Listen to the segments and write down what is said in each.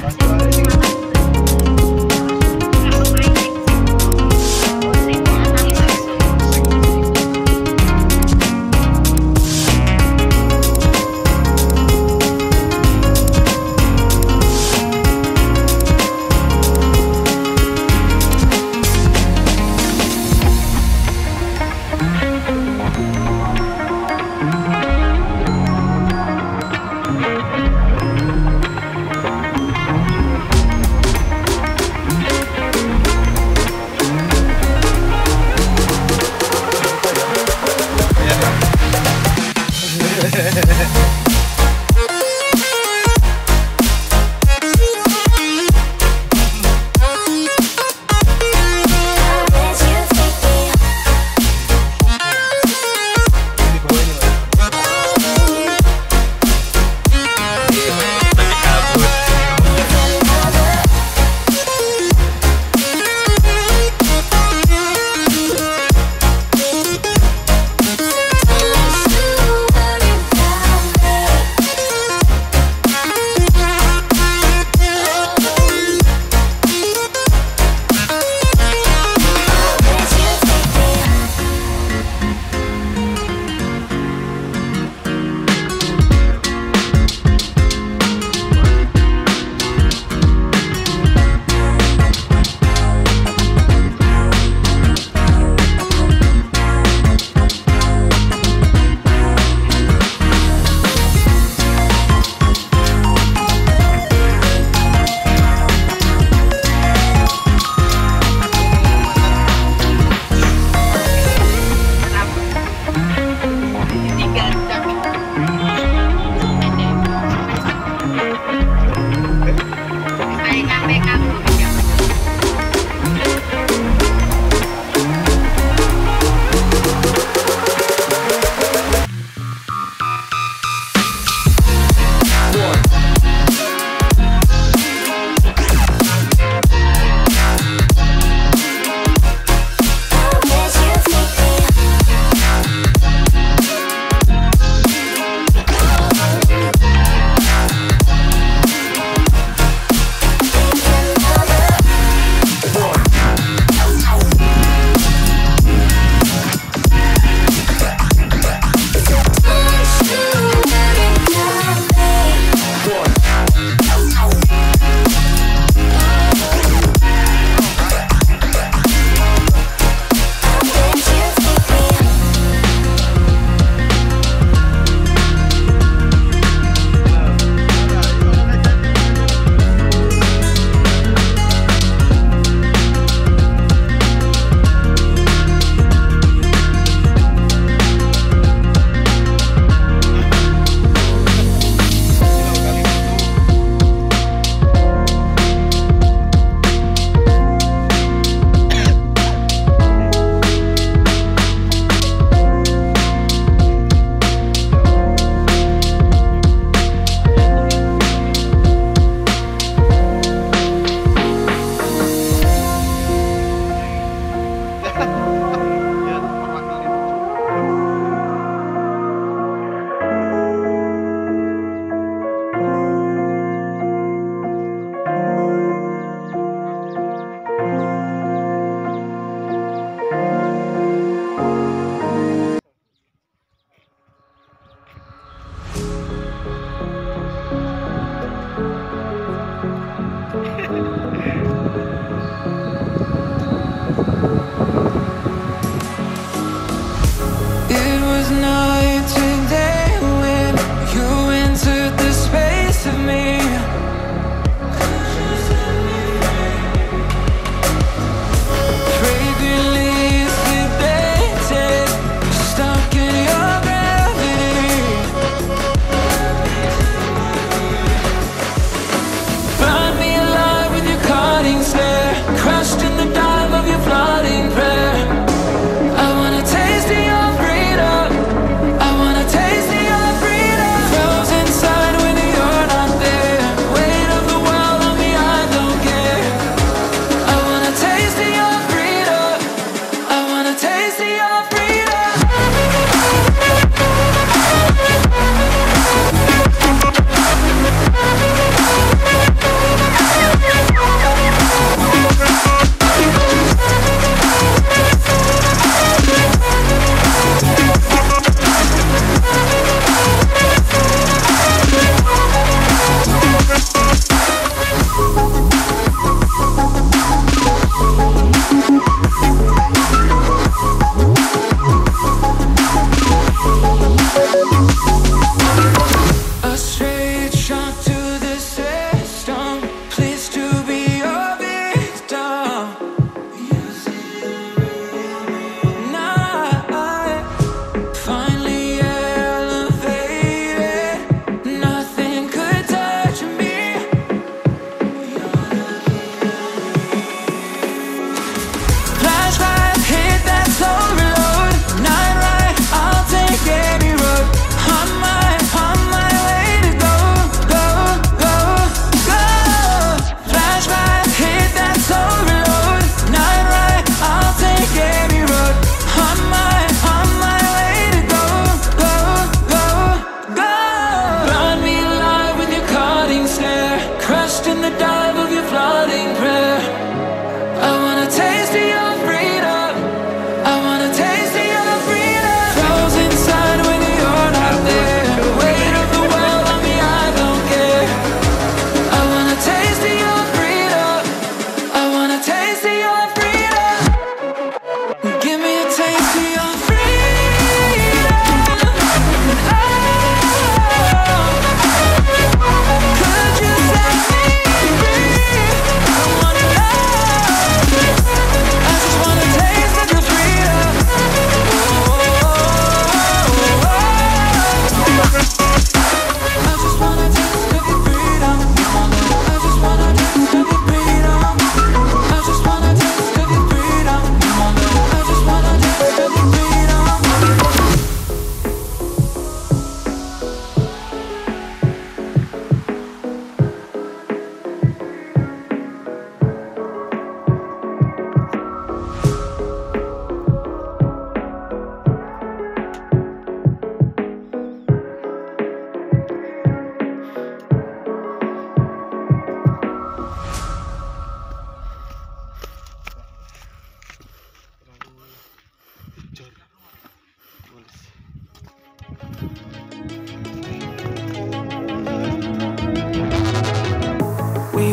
Bye.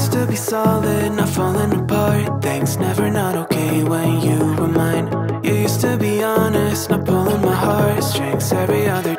used to be solid, not falling apart. Things never not okay when you were mine. You used to be honest, not pulling my heartstrings every other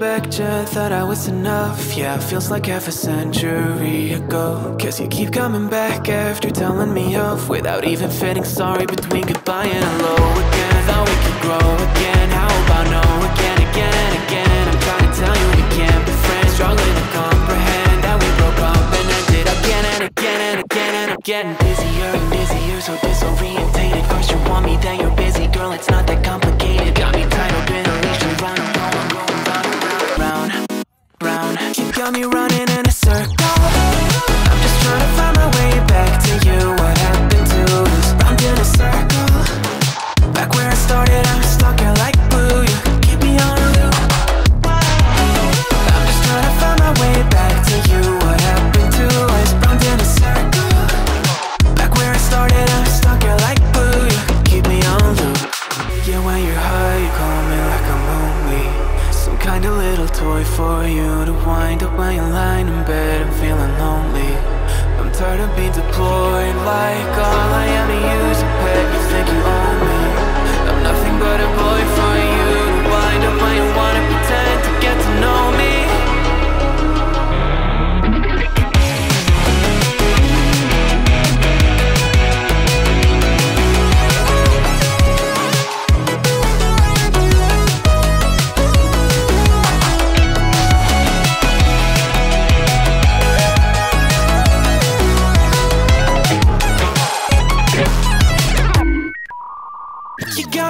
respect you, thought I was enough. Yeah, feels like half a century ago. Cause you keep coming back after telling me off. Without even feeling sorry between goodbye and hello again. Thought we could grow again, how about no again, again and again? I'm trying to tell you we can't be friends. Struggling to comprehend that we broke up and ended again and again and again and I'm getting busier and busier So disorientated, first you want me, then you're busy. Girl, it's not that complicated. got me running in a circle.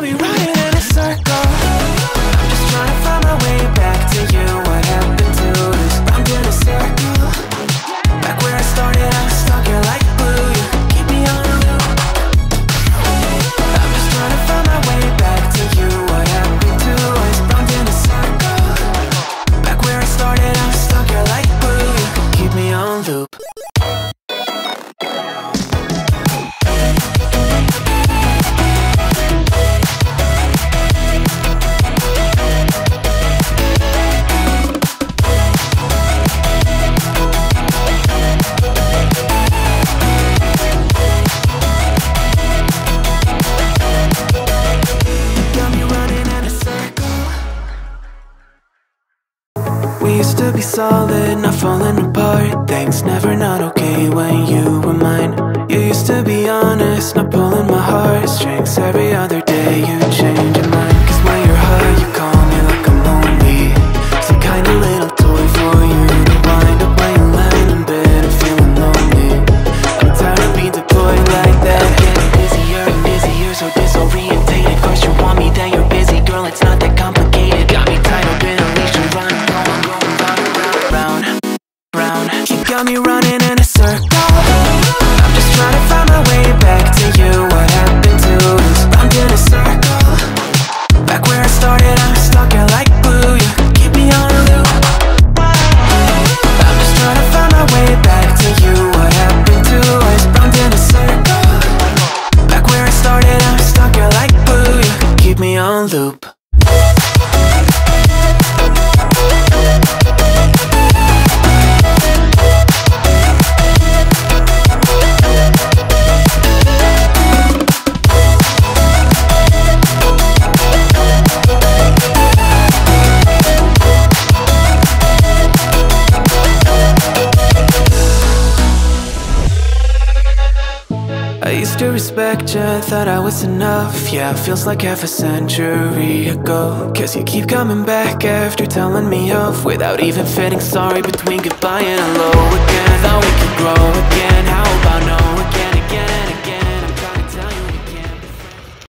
I'm just trying to find my way back to you. What happened to in a circle? Back where I started, I'm stuck here like glue. Keep me on loop. I'm just trying to find my way back to you. What happened to us? In a circle? Back where I started, I'm stuck here like glue. Keep me on loop. used to be solid, not falling apart. Things never not okay when you were mine. You used to be honest, not pulling my heartstrings Every other day. You expected Thought I was enough. Yeah, feels like half a century ago. Cause you keep coming back after telling me off. Without even feeling sorry between goodbye and hello again. Thought we could grow again